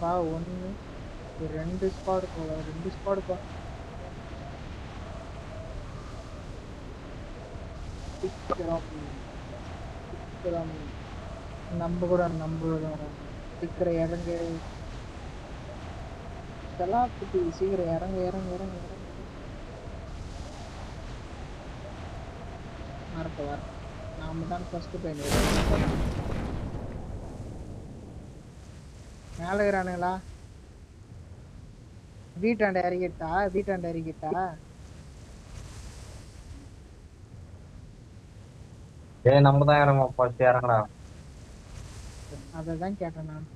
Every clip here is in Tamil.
பா ஒன்று ரெண்டு ஸ்குவாடு போல ரெண்டு ஸ்குவாடு பா. சீக்கிரம் நம்ம கூட நம்ம சீக்கிரம் இதெல்லாம் குட்டி சீக்கிரம் இறங்க இறங்க இறங்க இறங்க. வரட்டும் வர நாம தான் ஃபர்ஸ்ட் போய் மேலே இருக்கிறானுங்களா வீட்டாண்ட இறங்கிட்டா வீட்டாண்ட இறங்கிட்டா ஏய் நம்ம தான் இறங்க ஃபர்ஸ்ட் இறங்கடா அதை தான் கேட்டேன் நான்.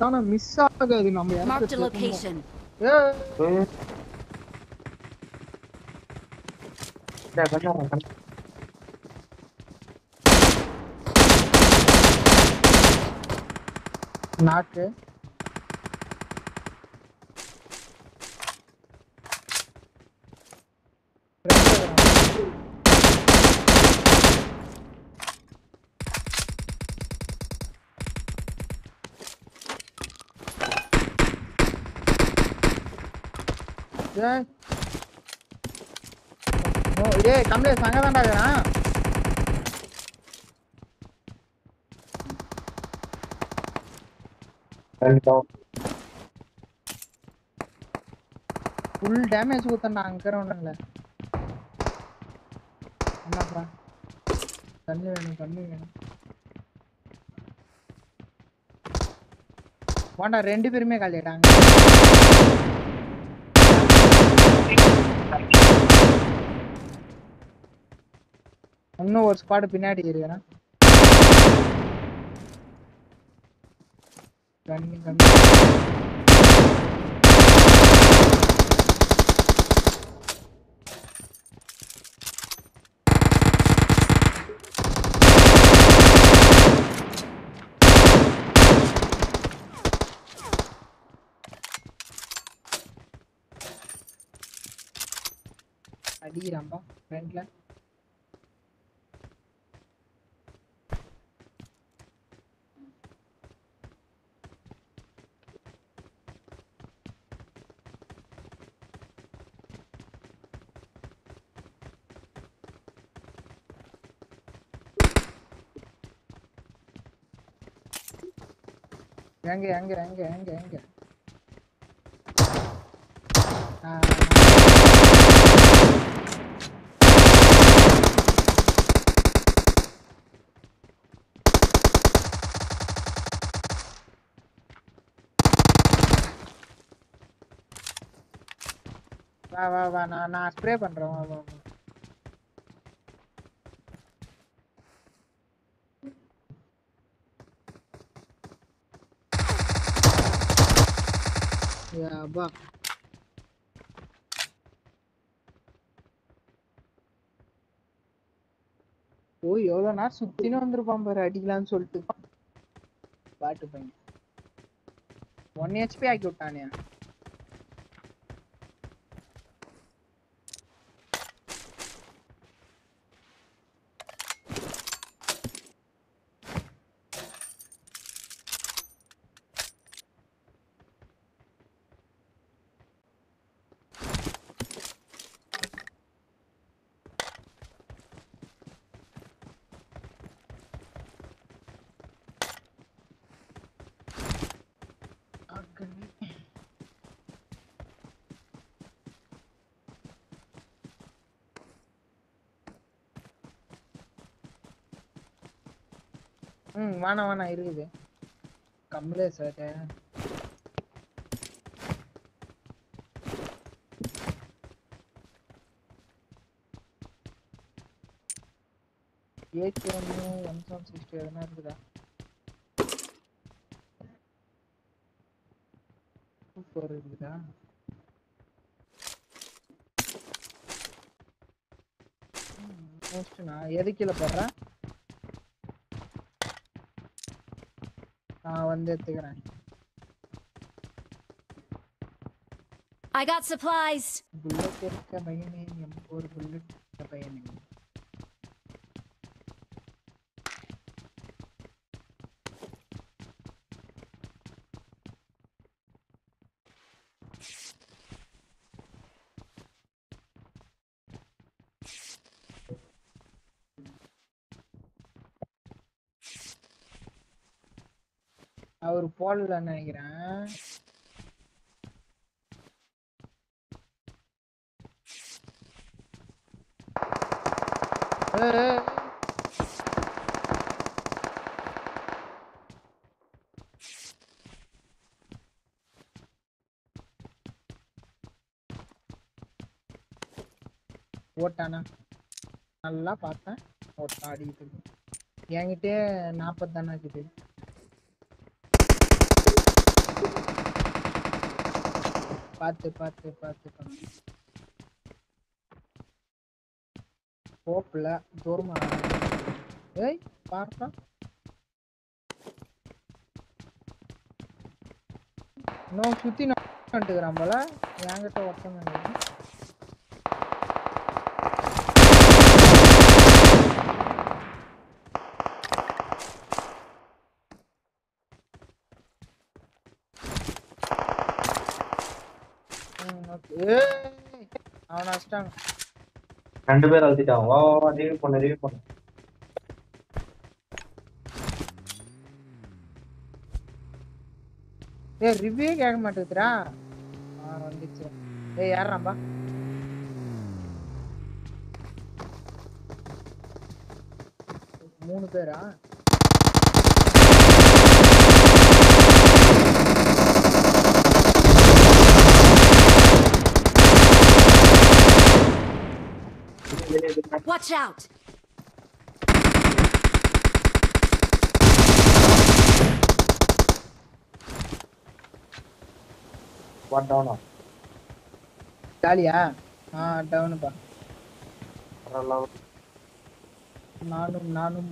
ஆனா மிஸ் ஆகாது. நம்ம இறக்கறது location. ஏய், ஏய். டேய், கொஞ்சம் இரு, நாக்கு. ஏய். ஓ ஏய் கமலேஷ் அங்கே தான்டா இருக்கிறான் ஃபுல் டேமேஜ் கொடுத்தேன்டா அங்கே இருக்கிறவனுங்கள என்னப்பா? தண்ணி வேணும் தண்ணி வேணும். வாண்டா ரெண்டு பேருமே காலிட்டாங்க இன்னும் ஒரு ஸ்குவாடு பின்னாடி இருக்கிறேன் கண்ணு கண்ணு அடிக்கிறான்பா ஃப்ரண்ட்ல எங்க எங்க எங்க எங்க எங்க ஆ, வா வா வா நான் நான் ஸ்ப்ரே பண்றேன் வா வா வா யப்பா ஓ எவ்வளோ நேரம் சுத்தினு வந்திருப்பான் பாரு அடிக்கலாம்னு சொல்லிட்டு. பாட்டு பையன். ஒன் ஹெச்பி ஆக்கி விட்டானே. ம் வாணா வாணா இருக்குது. கம்மிலே சார் ஏடி ஒன்று ஒன் செவன் சிக்ஸ்டி எதுனா இருக்குதா? சூப்பர் இருக்குதா? மோஸ்ட் நான் எது கீழே போடுறேன்? நான் வந்து எடுத்துக்கிறேன் I got supplies. புல்லட் இருக்க பையனே எம் ஒரு புல்லட் இருக்க பையனே அவர் போடலன்னு நினைக்கிறேன் ஓட்டானா? நல்லா பார்த்தேன். ஓட்டா அடிக்கிட்டு இருக்கு. என்கிட்டயே இருக்குது. பார்த்து பார்த்து பார்த்து பார்த்து போப்பில் தூரமா ஏய் பார்ப்பா. இன்னும் சுத்தி வந்துட்டுக்கிறான் போல. என்கிட்ட ஒருத்தன் அவனை அடிச்சிட்டாங்க. ரெண்டு பேர் அழுத்திட்டான் வா வா, வா ரிவ்யூ பண்ணு ரிவ்யூ பண்ணு. ஏய் ரிவ்யூ கேட்க மாட்டேங்குதுடா. ஆ வந்துச்சு. ஏய் யாராம்பா மூணு பேரா? Watch out! ஒன் டவுனா ஜாலியா? ஆ டவுனுப்பா நானும் நானும்.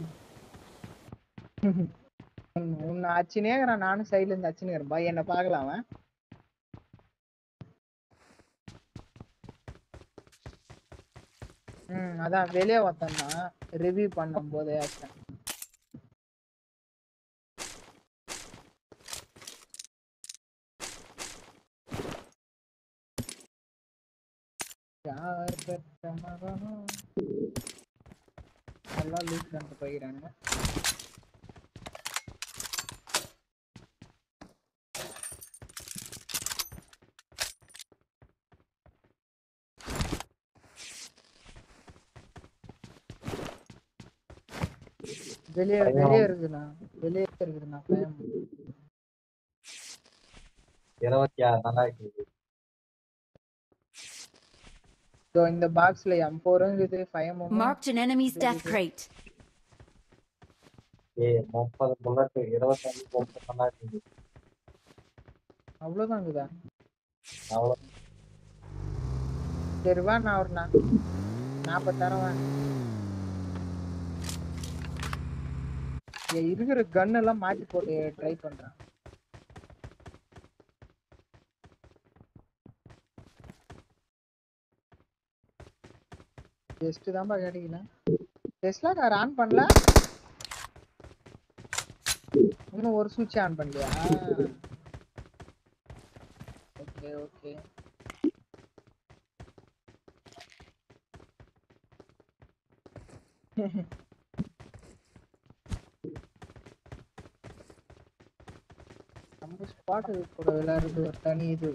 உன்- உன்னை அச்சினேங்கிறான். நானும் சைடுல இருந்து அச்சினுங்கிறேன்பா என்ன பார்க்கலாம் ம் அதான். வெளியே வந்தேன்னா ரிவ்யூ பண்ணும்போது அடிச்சேன் யார் பெற்ற மகனும் எல்லாம் லூஸ் பண்ணிட்டு போயிடுறாங்க வெளியே வெளியே இருக்குண்ணா வெளியே இருக்குதுண்ணா பயம் இருபத்தி ஆறு நல்லா இருக்குது இந்த பாக்ஸ்ல M4 இருக்குது five Marked an enemy's death crate. ஏய் முப்பது புல்லட் இருபத்தஞ்சு முப்பது நல்லா இருக்குது அவ்வளவுதான் இருக்குதா அவ்வளோ சரி வா நான் ஒரு நாற்பத்தாயிரம் வா. இங்க இருக்கிற கன் எல்லாம் மாத்தி போட்டு ட்ரை பண்றேன். டெஸ்ட் தான்ப்பா கேட்டீங்கன்னா. டெஸ்ட்லாம் நான் ஆன் பண்ணல. இன்னும் ஒரு சுவிட்ச் ஆன் பண்ணலையா? ஓகே ஓகே நம்ம பாட்டு கூட விளையாடுறது ஒரு தனி இது.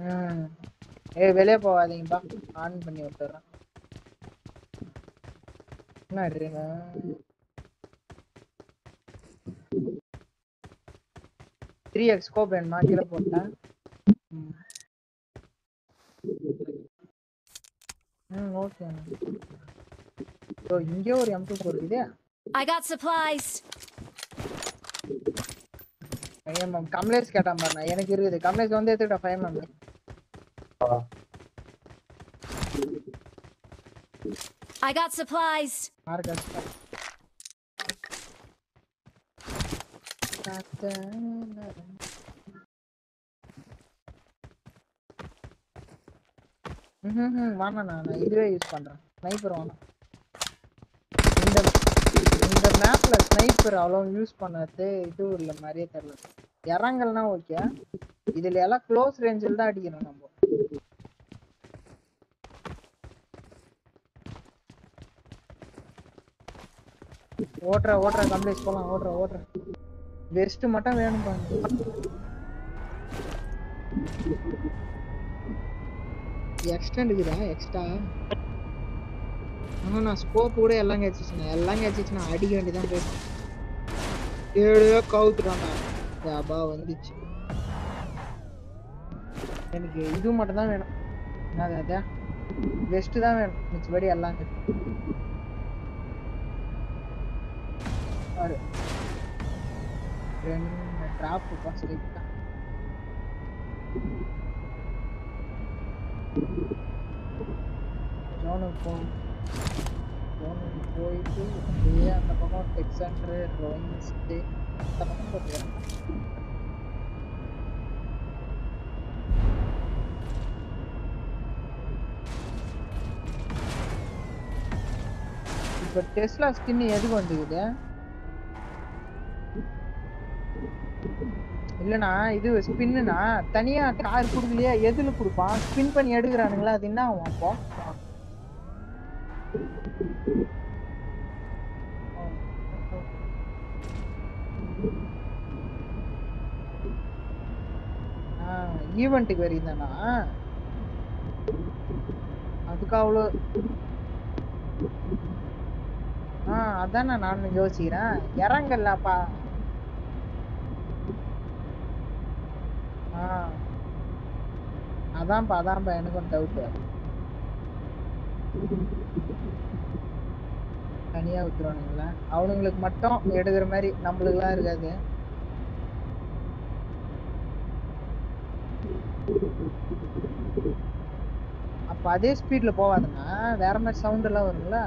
ம். ஏய் வெளியே போகாதீங்கப்பா. ஆன் பண்ணி விட்டுறேன். என்ன இருங்க த்ரீ எக்ஸ் ஸ்கோப் வேணுமா? கீழே போட்டேன் ம். ம் ஓகே ஸோ இங்கே ஒரு எம் டூ ஃபோர் இருக்குது I got supplies. Five MM கம்லேஸ் கேட்டான் பாருண்ணா எனக்கு இருக்குது. கம்லேஸ் வந்து எடுத்துக்கிட்டா five MM I got supplies. Mark அடிச்சிட்டா ம் வேணாம் நான் இதுவே யூஸ் பண்றேன். ஸ்னைப்பர் இந்த மேப்ல ஸ்னைப்பர் அவ்வளோ யூஸ் பண்ணது இது இல்லை மாதிரியே தெரியல. இறங்கல்னா ஓகே இதுல எல்லாம் க்ளோஸ் ரேஞ்சில் தான் அடிக்கணும் நம்ம. ஓட்டுற ஓட்டுற கம்ப்ளீட் போலாம் ஓட்டுற ஓட்டுற வெஸ்ட் மட்டும் வேணும் பாருங்க. எக்ஸ்டெண்ட் இருக்குதா எக்ஸ்ட்ரா ஆனால் நான் ஸ்கோப் கூட எல்லாம் கிடைச்சிச்சுண்ணா எல்லாம் கிடைச்சிச்சுன்னா அடிக்க வேண்டியதான் போயிடும் ஏழு கவுத்துட்டாண்ணா யாபா வந்துச்சு. எனக்கு இது மட்டும் தான் வேணும். என்னது அதா? பெஸ்ட்டு தான் வேணும். மிச்சபடி எல்லாம் கிடைக்கும் பாரு. ரெண்டு டிராப் ஸ்ட்ரைட்டா ஜோனுக்கு போ போயிட்டு அப்படியே அந்த பக்கம் டெக் சென்டரு ஸ்டே அந்த பக்கம் போட்டுக்கிறேன் இப்போ டெஸ்லா ஸ்கின் எதுக்கு வந்துக்குது? இல்லைண்ணா இது ஸ்பின்னுனா தனியாக கார் கொடுக்கலையா? எதில் கொடுப்பான்? ஸ்பின் பண்ணி எடுக்கிறானுங்களா? அது என்ன ஆகும் அப்போ? ஈவெண்ட்டுக்கு வரைந்தானா அதுக்கு அவ்வளோ ஆ அதான் நான் யோசிக்கிறேன். இறங்கல்லப்பா ஆ. அதான்ப்பா அதான்ப்பா எனக்கும் டவுட் தனியா விட்டுருவானுங்களா. அவனுங்களுக்கு மட்டும் எடுக்கிற மாதிரி நம்மளுக்குலாம் இருக்காது. அப்ப அதே ஸ்பீட்ல போவாதுன்னா வேற மாதிரி சவுண்ட் எல்லாம் வருங்களா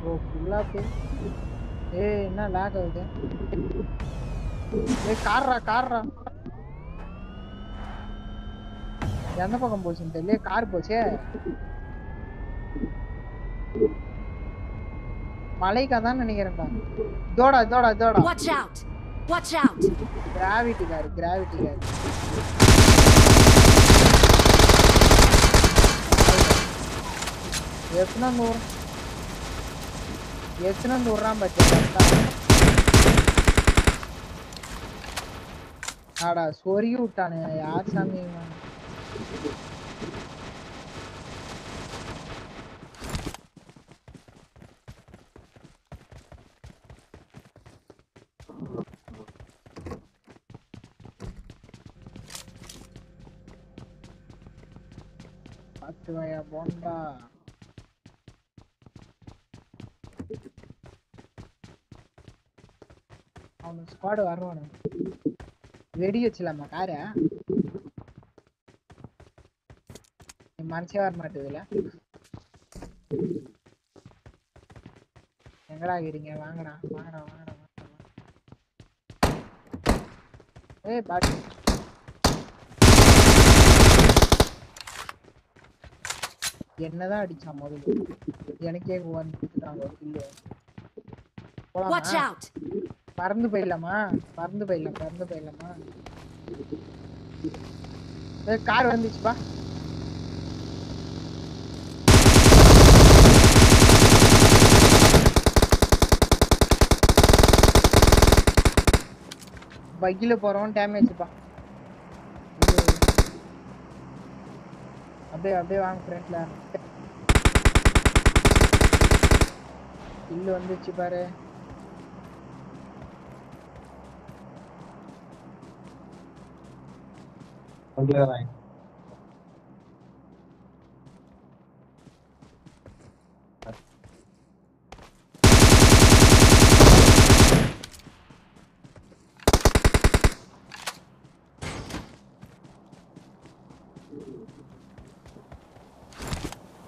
ஓ ஃபுல்லா போய் ஏய் என்ன லேக் ஆகுது? ஏய் கார்ரா கார்ரா எந்த பக்கம் போச்சுன்னு தெரியல கார் போச்சே மலைக்கா தான் நினைக்கிறேன்டா இதோடா இதோடா இதோடா Watch out! Watch out! Gravity car gravity car எத்தனை நூறு எத்தனை நூறாம் பட்சம் ஆடா சொருகி விட்டானு யார் சாமி இவன்? பத்து வயா போண்டா. அவனு ஸ்குவாடு வருவானு வெடி வச்சலாமா கார மனசே வர மாட்டேதுல எங்கடா இருக்கிறீங்க வாங்கடா வாங்கடா வாங்கடா ஏய் பாட்டி. என்னதான் அடிச்சான் முதல்ல? எனக்கே வந்துட்டாங்க கில்லு. போலாமா? Out! பறந்து போயிடலாமா? பறந்து போயிடலாம் பறந்து போயிடலாமா? கார் வந்துச்சுப்பா. பைக்கில் போகிறோம் டேமேஜ்ப்பா அப்படியே அப்படியே வாங்க ஃப்ரெண்ட்ல இல்லு வந்துச்சு பாரு. வண்டியில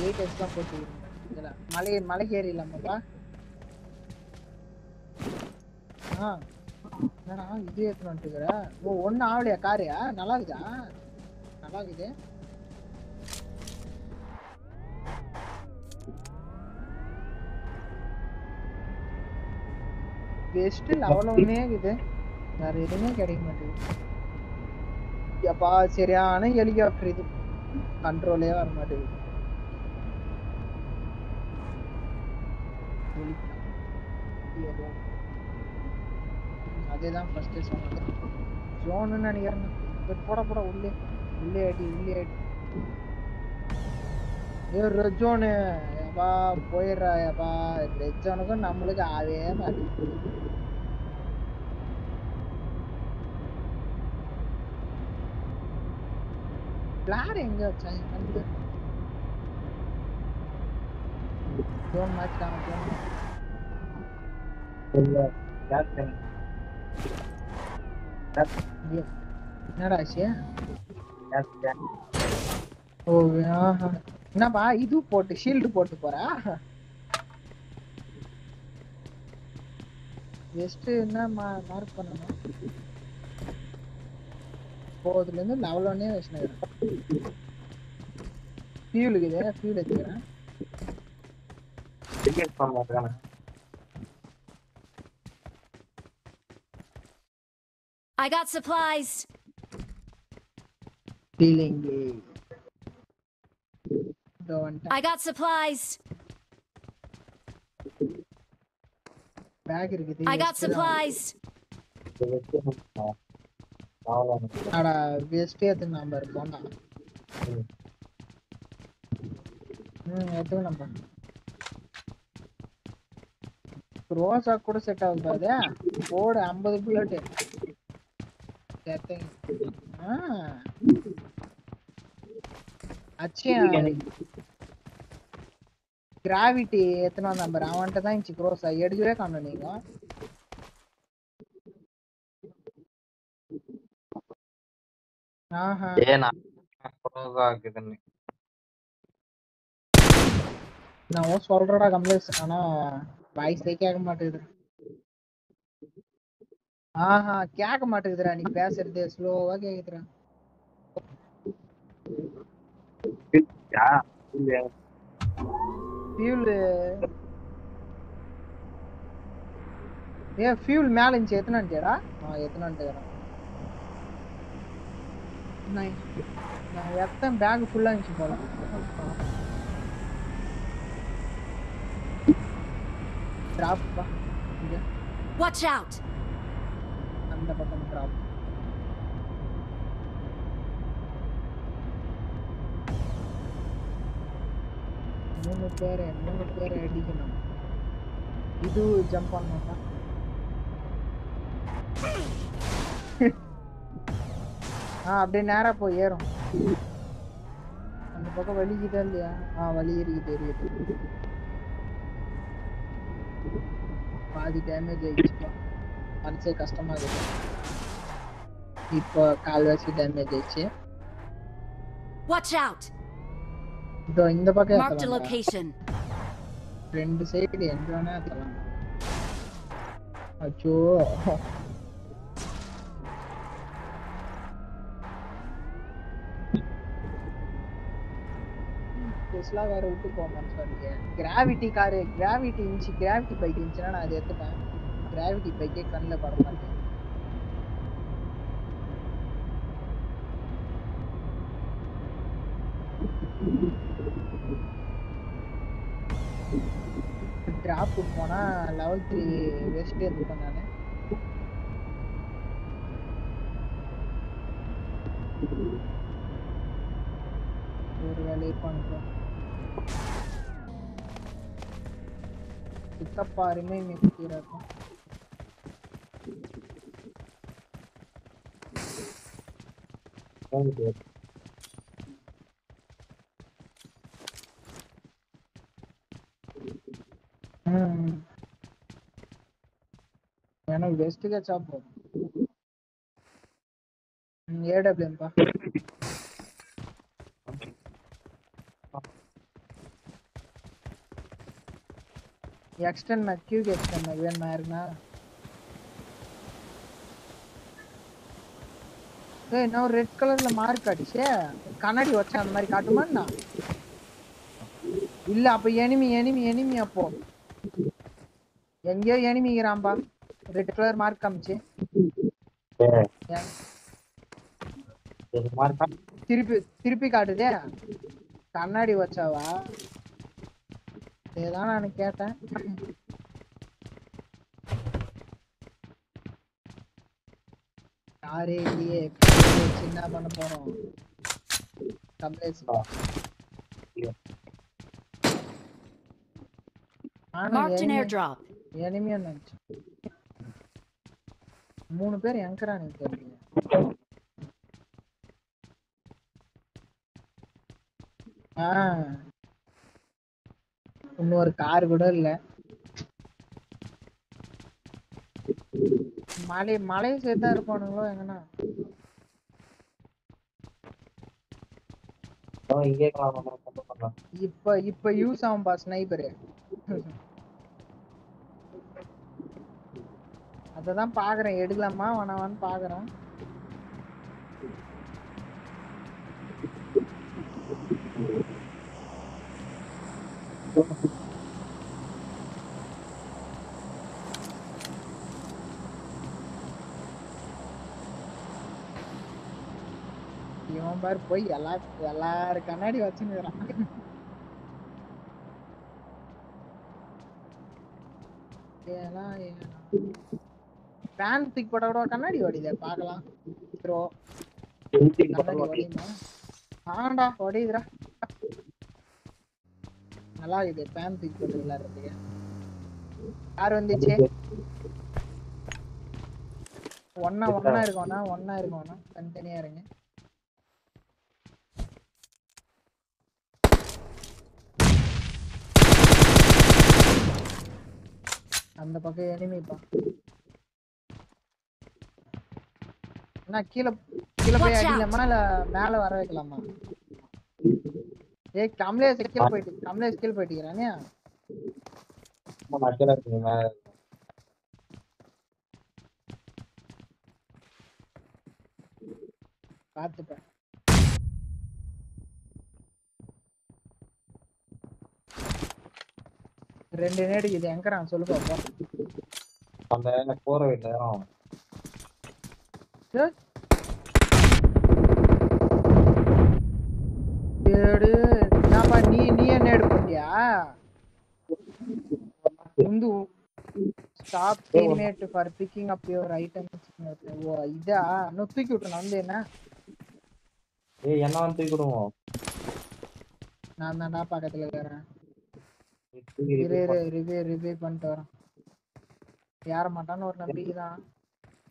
தான் போட்டுக்கிறீங்க இதுல. மலை மலைக்கு ஏறிடலாமாப்பா ஆ. என்னடா இது வந்துட்டுக்கிற? ஓ ஒன்றும் ஆகலையா காரியா நல்லா இருக்குதா? நல்லா இருக்குது. பெஸ்ட் லெவலுமே இருக்குது. வேற எதுவுமே கிடைக்க மாட்டேங்குது. எப்பா சரியான ஹெலிகாப்டர் இது. கண்ட்ரோலே வர மாட்டேங்குது. ஏதோ. அதேதான் ஃபர்ஸ்ட் சொன்னது. ஜோன்னு நினைக்கிறேன். சரி, போட போட உள்ளே உள்ளே அடி உள்ளே அடி ஏ ரெட் ஜோனு எப்பா போயிடுறா எப்பா ரெஜோனுக்கும் நம்மளுக்கு அதே மாதிரி. பிளார் எங்க வச்சாங்க வந்து ஜோன் மாத்திட்டாங்க ஜோன் என்னடா ஆச்சு? ஓ. என்னப்பா இது போட்டு ஷீல்டு போட்டு போறா? வெஸ்ட் என்ன மார்க் பண்ணணும்? போதுல இருந்து லெவல் ஒன்னே வச்சுனேன் ஃபியூல் இருக்குது ஃபியூல் எடுத்துக்கிறேன் I got supplies. ஃபீலிங் இதோ வந்துட்டேன் I got supplies. பேக் இருக்குது I got vest தான். supplies. அவ்வளோ அடா வெஸ்ட் எடுத்து நம்ம இருப்போம்டா ம் எடுத்து நம்ம ரோசா கூட செட் ஆகுது பாரு போடு ஐம்பது புல்லட்டு ஆ அச்சேன் கிராவிட்டி எத்தனை நம்பர் அவன்கிட்ட தான் இருந்துச்சு க்ரோஸா எடுக்கவே காணும் நீங்க ஆஹா ஏன்னா க்ளோஸா இருக்குதுன்னு நான் சொல்றடா கம்ப்ளீட் ஆனா வாய்ஸே கேட்க மாட்டேங்குது ஆஹா கேட்க மாட்டேங்குதுடா நீ பேசுறது ஸ்லோவா கேக்குதுடா யா இல்ல ஃபியூல் ஏ ஃபியூல் மேல இருந்துச்சு எத்தனான்ட்டியாடா ஆ எத்தனான்ட்டுக்கிறேன் நான் நான் எத்தனை பேக் ஃபுல்லா இருந்துச்சு போல டிராப் இந்த அந்த பக்கம் டிராப் மூணு பேர் மூணு பேர் அடிக்கணும். இது ஜம்ப் பண்ணா ஆ அப்படியே நேரா போய் ஏறும். அந்த பக்கம் வலிக்குதா இல்லையா? ஆ வலி இருக்குது. தெரியுது பாதி டேமேஜ் ஆயிடுச்சுப்பா. மனசே கஷ்டமா இருக்கு இப்போ கால்வாசி டேமேஜ் ஆயிடுச்சு Watch out. இதோ இந்த பக்கம் a ஏத்தலாம்டா. location. ரெண்டு சைடு எங்க வேணா ஏத்தலாம் அச்சோ டெஸ்லா வேற விட்டு போமான்னு சொல்றீங்க கிராவிட்டி காரு கிராவிட்டி இருந்துச்சு கிராவிட்டி பைக் இருந்துச்சுன்னா நான் அதை எடுத்துப்பேன் கிராவிட்டி பைக்கே கண்ணில் பட மாட்டேன் டிராப் போனால் லெவல் த்ரீ வெஸ்ட் எடுத்துப்பேன் நான். ஒரு வேலையை பண்றோம் சித்தப்பா ரிமைன் இருக்கும். Thank ನಾನು ವೆಸ್ಟಿಗೆ ಚಾಪ್ ಎ ಡಬ್ಲ್ಯೂ ಎಂಪ ಎಕ್ಸ್ಟೆಂಡ್ ಮ್ಯಾಚ್ ಕ್ಯೂಗೆ ಎಕ್ಸ್ಟೆಂಡ್ ಮ್ಯಾಚ್ ಏನು ಮಾರ್ಗ್ನಾ ஏய் இன்னும் ரெட் கலர்ல மார்க் அடிச்சே. கண்ணாடி வச்சா அந்த மாதிரி காட்டுமாண்ணா இல்ல அப்ப எனிமி எனிமி எனிமி அப்போ. எங்கேயோ எனிமிக்கிறான்பா ரெட் கலர் மார்க் காமிச்சு. திருப்பி திருப்பி காட்டுதே. கண்ணாடி வச்சாவா இதுதான் நான் கேட்டேன். யாரே இல்லையே என்ன பண்ண போறோம். ஆனா Marked an enemy- airdrop. எனிமியா நினைச்சு மூணு பேர் எங்கறானு தெரியல ஆ. இன்னொரு கார் கூட இல்ல. மலை மலை சேர்த்தா இருப்பானுங்களோ எங்கன்னா? வரலாம். இப்ப இப்ப யூஸ் ஆகும்பா ஸ்னைப்பரு அததான் பாக்குறேன். எடுக்கலாமா வேணாமான்னு பாக்குறேன். இவன் பாரு போய் எல்லா எல்லாரு கண்ணாடி வச்சுன்னுறான் ஃபேன் தூக்கி போட்டா கூட கண்ணாடி ஓடிதே பார்க்கலாம். ப்ரோ ஆண்டா ஓடிதுடா நல்லா இருக்குது ஃபேன் தூக்கி போட்டு விளையாடுறதுக்கு. யார் வந்துச்சு? ஒன்னா ஒன்னா இருக்கோண்ணா ஒன்னா இருக்கோண்ணா தனித்தனியா இருங்க. அந்த பக்கம் எனிமிப்பா. அண்ணா கீழே கீழே போய். அடிக்கலாமா இல்ல மேல வர வைக்கலாமா? ஏய் கமலேஷ் கீழே போயிட்டு கமலேஷ் கீழே இருக்கேன். பார்த்துப்பேன். ரெண்டு நேடு இது எங்கறான் சொல்லு பாப்போம் அந்த போற ஏய். ஏடு என்னப்பா நீ நீ என்ன நேடு போட்டியா உந்து stop teammate for picking up your items ஓ இதா? இன்னும் தூக்கி விட்டுறேன் வந்து என்ன ஏய் என்ன வந்து தூக்கி விடுவோம்? நான் தான்டா பக்கத்துல இருக்கிறேன். ரிவ்யூ ரிவ்யூ பண்ணிட்டு வரேன். யார மாட்டான்னு ஒரு நம்பிக்கை தான்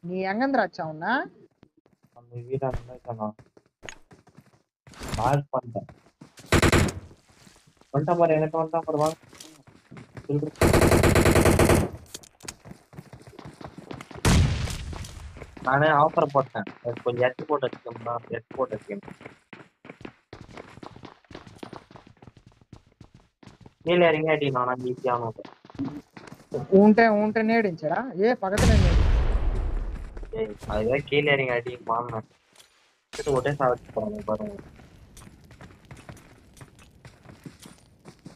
நீ எங்கேருந்து ஆச்சா உன்ன? அந்த வீடா சொன்னா. மார்க் பண்ணிட்டேன். வந்துட்டா பாரு எனக்கு வந்துட்டா பாரு வாங்க. நானே ஆஃபர் போட்டேன். கொஞ்சம் எட்டு போட்டு வச்சுக்கோம்னா எட்டு போட்டு வச்சுக்கேன் கீழே இறங்கி அடி நான் ஈஸியான உன்கிட்ட உன்கிட்ட நேடுச்சடா ஏ பக்கத்துல நேடு. அதுதான் கீழே இறங்கி அடி வாங்கினேன். ஒட்டே சாப்பிட்டு போறாங்க பாருங்க.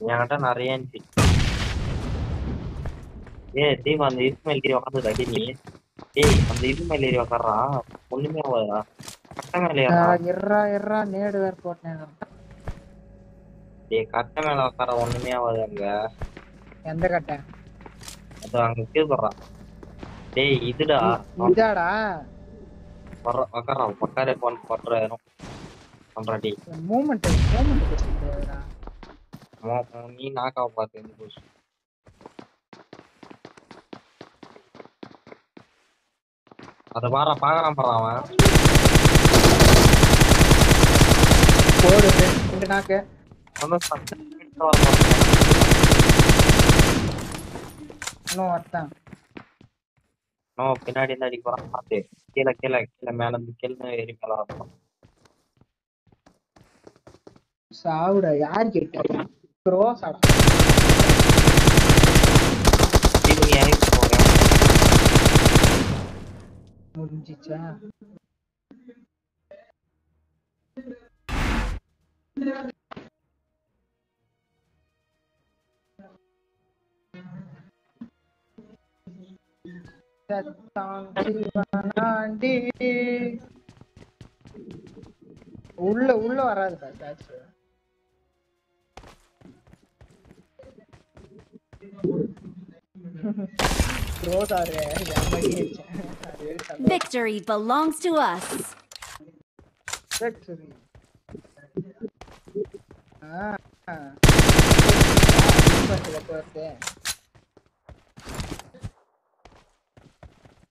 என்கிட்ட நிறைய இருந்துச்சு ஏய் தீபா அந்த இது மேல் ஏறி உக்காந்து அடி நீ. ஏய் அந்த இது மேல ஏறி உக்காடுறா ஒண்ணுமே ஆகாதா கட்டை மேல ஏறா நேடு வேற போட்டேன். ஏய் கட்டை மேல உக்கார ஒண்ணுமே ஆகாது அங்க எந்த கட்டை? அது அங்க கீழ்படுறா டேய் இதுடா. இதாடா. வர்ற உக்காரா உக்காரே போன் பண்றேன் பண்றா டேய். மூமெண்ட் மூமெண்ட் மோ- நீ நாக்காவை பார்த்து எந்த போச்சு அத பாரா பாக்குறான் பாரு அவன். போடு ரெண்டு நாக்கு பின்னாடி இருந்து அடிக்க போறான் பார்த்து கீழே கீழே கீழே மேல இருந்து கீழே ஏறி மேல சாவுடா யார் கிட்ட? இறங்கி போங்க. முடிஞ்சிச்சா? சிவனாண்டி. உள்ள உள்ள வராது பேட்ச் ரோசாரு எம்மடி வச்சேன் அது வெறும் சந்தோஷம். Victory belongs to us. Victory. Ah